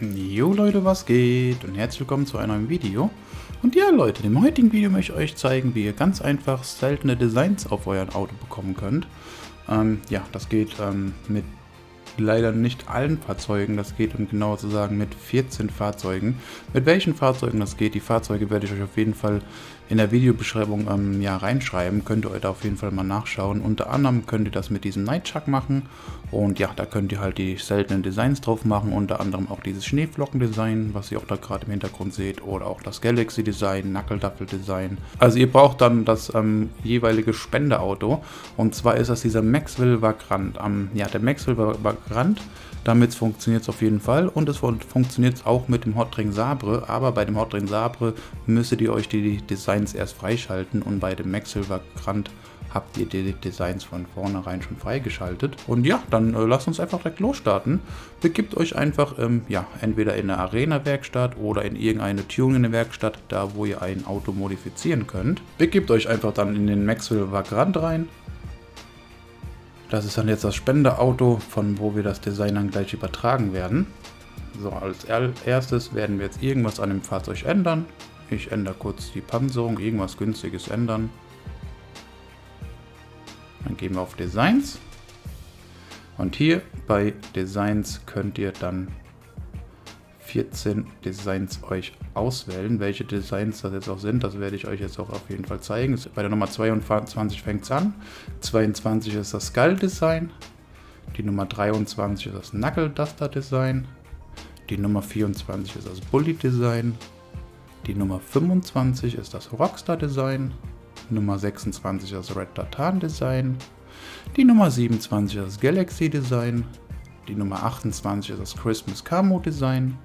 Jo Leute, was geht? Und herzlich willkommen zu einem neuen Video. Und ja Leute, im heutigen Video möchte ich euch zeigen, wie ihr ganz einfach seltene Designs auf euer Auto bekommen könnt. Ähm, ja, das geht ähm, mit leider nicht allen Fahrzeugen, das geht um genauer zu sagen mit 14 Fahrzeugen. Mit welchen Fahrzeugen das geht, die Fahrzeuge werde ich euch auf jeden Fall in der Videobeschreibung ähm, ja, reinschreiben. Könnt ihr euch da auf jeden Fall mal nachschauen. Unter anderem könnt ihr das mit diesem Nightchuck machen und ja, da könnt ihr halt die seltenen Designs drauf machen, unter anderem auch dieses Schneeflocken-Design, was ihr auch da gerade im Hintergrund seht, oder auch das Galaxy-Design, Knuckleduffel-Design. Also ihr braucht dann das ähm, jeweilige Spendeauto und zwar ist das dieser Maxwell Vagrant. Ähm, ja, der Maxwell Vagrant damit funktioniert es auf jeden Fall und es funktioniert auch mit dem Hotring Sabre, aber bei dem Hotring Sabre müsstet ihr euch die Designs erst freischalten und bei dem Max Silver Grand habt ihr die Designs von vornherein schon freigeschaltet. Und ja, dann äh, lasst uns einfach direkt losstarten. Begibt euch einfach, ähm, ja, entweder in eine Arena-Werkstatt oder in irgendeine Tuning-Werkstatt, da wo ihr ein Auto modifizieren könnt. Begibt euch einfach dann in den Maxwell Vagrant rein das ist dann jetzt das Spenderauto, von wo wir das Design dann gleich übertragen werden. So, als erstes werden wir jetzt irgendwas an dem Fahrzeug ändern. Ich ändere kurz die Panzerung, irgendwas günstiges ändern. Dann gehen wir auf Designs. Und hier bei Designs könnt ihr dann 14 Designs euch auswählen. Welche Designs das jetzt auch sind, das werde ich euch jetzt auch auf jeden Fall zeigen. Bei der Nummer 22 fängt es an. 22 ist das Skull Design. Die Nummer 23 ist das Knuckle Duster Design. Die Nummer 24 ist das Bully Design. Die Nummer 25 ist das Rockstar Design. Nummer 26 ist das Red Tartan Design. Die Nummer 27 ist das Galaxy Design. Die Nummer 28 ist das Christmas Camo Design.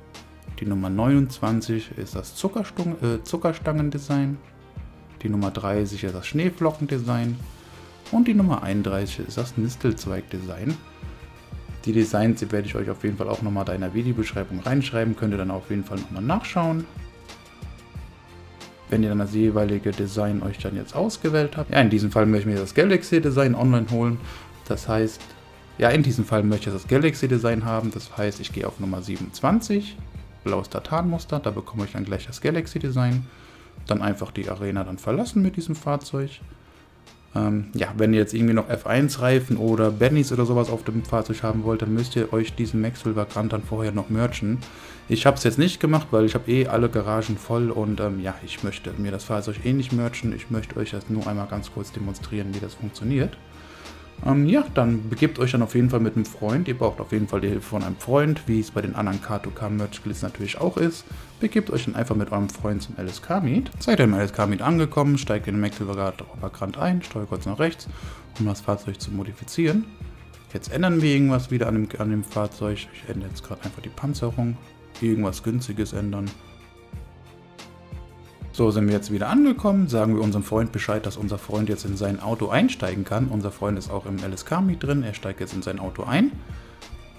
Die Nummer 29 ist das äh, Zuckerstangendesign. Die Nummer 30 ist das Schneeflockendesign. Und die Nummer 31 ist das Nistelzweigdesign. Die Designs die werde ich euch auf jeden Fall auch nochmal in der Videobeschreibung reinschreiben. Könnt ihr dann auf jeden Fall nochmal nachschauen. Wenn ihr dann das jeweilige Design euch dann jetzt ausgewählt habt. Ja, in diesem Fall möchte ich mir das Galaxy Design online holen. Das heißt, ja, in diesem Fall möchte ich das Galaxy Design haben. Das heißt, ich gehe auf Nummer 27 blaues Tartanmuster. Da bekomme ich dann gleich das Galaxy Design. Dann einfach die Arena dann verlassen mit diesem Fahrzeug. Ähm, ja, wenn ihr jetzt irgendwie noch F1-Reifen oder Bennys oder sowas auf dem Fahrzeug haben wollt, dann müsst ihr euch diesen Maxwell Vagrant dann vorher noch merchen. Ich habe es jetzt nicht gemacht, weil ich habe eh alle Garagen voll und ähm, ja, ich möchte mir das Fahrzeug eh nicht merchen. Ich möchte euch das nur einmal ganz kurz demonstrieren, wie das funktioniert. Ähm, ja, dann begebt euch dann auf jeden Fall mit einem Freund. Ihr braucht auf jeden Fall die Hilfe von einem Freund, wie es bei den anderen K2K Merch Glitz natürlich auch ist. Begebt euch dann einfach mit eurem Freund zum LSK Meet. Seid ihr im LSK Meet angekommen, steigt in den Maxwell-Vagrant ein, steuert kurz nach rechts, um das Fahrzeug zu modifizieren. Jetzt ändern wir irgendwas wieder an dem, an dem Fahrzeug. Ich ändere jetzt gerade einfach die Panzerung. Irgendwas günstiges ändern. So sind wir jetzt wieder angekommen, sagen wir unserem Freund Bescheid, dass unser Freund jetzt in sein Auto einsteigen kann. Unser Freund ist auch im LSK mit drin, er steigt jetzt in sein Auto ein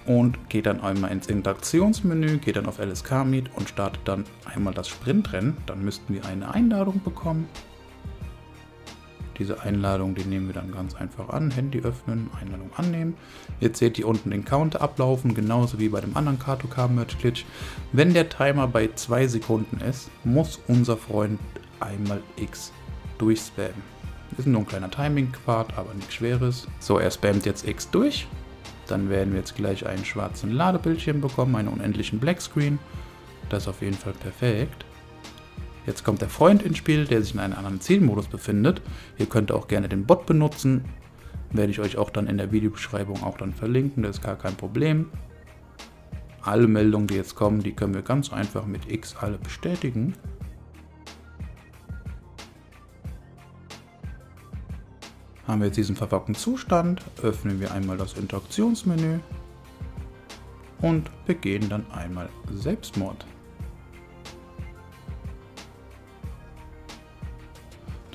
und geht dann einmal ins Interaktionsmenü, geht dann auf LSK Meet und startet dann einmal das Sprintrennen. Dann müssten wir eine Einladung bekommen. Diese Einladung, die nehmen wir dann ganz einfach an. Handy öffnen, Einladung annehmen. Jetzt seht ihr unten den Counter ablaufen, genauso wie bei dem anderen Car2Car Merch Glitch. Wenn der Timer bei 2 Sekunden ist, muss unser Freund einmal X durchspammen. Ist nur ein kleiner Timing-Part, aber nichts Schweres. So, er spammt jetzt X durch. Dann werden wir jetzt gleich einen schwarzen Ladebildschirm bekommen, einen unendlichen Blackscreen. Das ist auf jeden Fall perfekt. Jetzt kommt der Freund ins Spiel, der sich in einem anderen Zielmodus befindet. Ihr könnt auch gerne den Bot benutzen. Werde ich euch auch dann in der Videobeschreibung auch dann verlinken, das ist gar kein Problem. Alle Meldungen, die jetzt kommen, die können wir ganz einfach mit X alle bestätigen. Haben wir jetzt diesen verpackten Zustand, öffnen wir einmal das Interaktionsmenü und begehen dann einmal Selbstmord.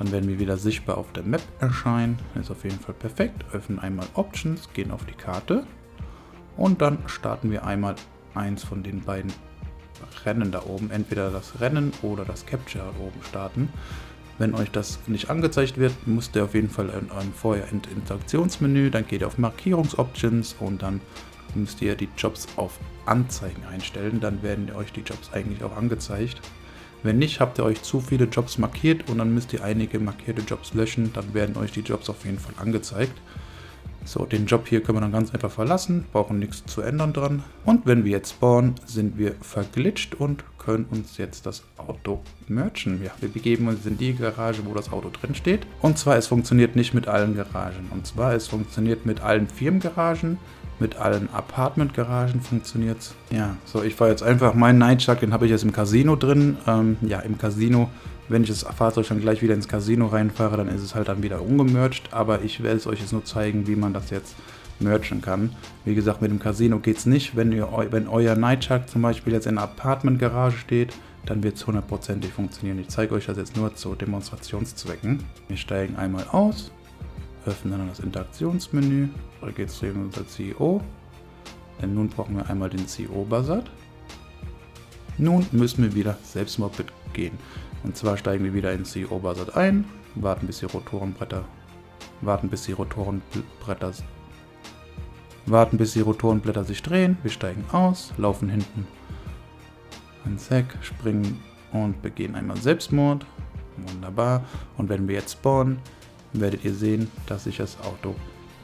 Dann werden wir wieder sichtbar auf der Map erscheinen. Ist auf jeden Fall perfekt. Öffnen einmal Options, gehen auf die Karte und dann starten wir einmal eins von den beiden Rennen da oben. Entweder das Rennen oder das Capture oben starten. Wenn euch das nicht angezeigt wird, müsst ihr auf jeden Fall ein, ein vorher Interaktionsmenü, dann geht ihr auf Markierungsoptions und dann müsst ihr die Jobs auf Anzeigen einstellen. Dann werden euch die Jobs eigentlich auch angezeigt. Wenn nicht, habt ihr euch zu viele Jobs markiert und dann müsst ihr einige markierte Jobs löschen. Dann werden euch die Jobs auf jeden Fall angezeigt. So, den Job hier können wir dann ganz einfach verlassen, brauchen nichts zu ändern dran. Und wenn wir jetzt spawnen, sind wir verglitscht und können uns jetzt das Auto merchen. Ja, wir begeben uns in die Garage, wo das Auto drin steht. Und zwar, es funktioniert nicht mit allen Garagen. Und zwar, es funktioniert mit allen Firmengaragen, mit allen Apartment-Garagen funktioniert es. Ja, so, ich fahre jetzt einfach meinen Nightshark, den habe ich jetzt im Casino drin. Ähm, ja, im Casino wenn ich das Fahrzeug dann gleich wieder ins Casino reinfahre, dann ist es halt dann wieder ungemercht. Aber ich werde es euch jetzt nur zeigen, wie man das jetzt merchen kann. Wie gesagt, mit dem Casino geht es nicht. Wenn, ihr, wenn euer Nightshark zum Beispiel jetzt in einer Apartment-Garage steht, dann wird es hundertprozentig funktionieren. Ich zeige euch das jetzt nur zu Demonstrationszwecken. Wir steigen einmal aus, öffnen dann das Interaktionsmenü, registrieren unser CEO. Denn nun brauchen wir einmal den CEO-Buzzard. Nun müssen wir wieder Selbstmord gehen. Und zwar steigen wir wieder in Obersat ein, warten bis die Rotorenbretter, warten bis die Rotorenbretter, warten bis die Rotorenblätter sich drehen. Wir steigen aus, laufen hinten ein Sack, springen und begehen einmal Selbstmord. Wunderbar. Und wenn wir jetzt spawnen, werdet ihr sehen, dass sich das Auto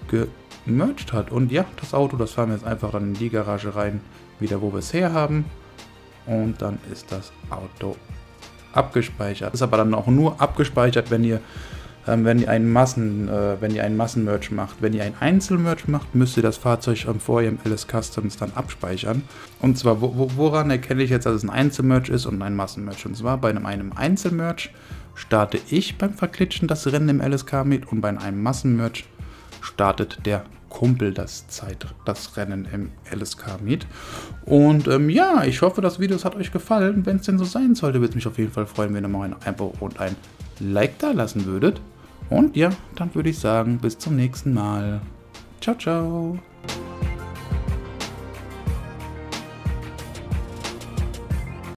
gemerged hat. Und ja, das Auto, das fahren wir jetzt einfach dann in die Garage rein, wieder wo wir es her haben. Und dann ist das Auto abgespeichert. Ist aber dann auch nur abgespeichert, wenn ihr ähm, wenn ihr einen Massen, äh, wenn ihr einen Massenmerch macht. Wenn ihr ein Einzelmerch macht, müsst ihr das Fahrzeug ähm, vor eurem LS Customs dann abspeichern. Und zwar, wo, woran erkenne ich jetzt, dass es ein Einzelmerch ist und ein Massenmerch? Und zwar bei einem, einem Einzelmerch starte ich beim Verklitschen das Rennen im LSK mit und bei einem Massenmerch startet der Kumpel das Zeit, das Rennen im LSK Meet. Und ähm, ja, ich hoffe, das Video hat euch gefallen. Wenn es denn so sein sollte, würde es mich auf jeden Fall freuen, wenn ihr mal ein Abo und ein Like da lassen würdet. Und ja, dann würde ich sagen, bis zum nächsten Mal. Ciao, ciao.